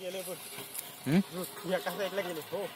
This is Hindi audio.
गेले पण. हम्म? एका साईडला गेले? हो.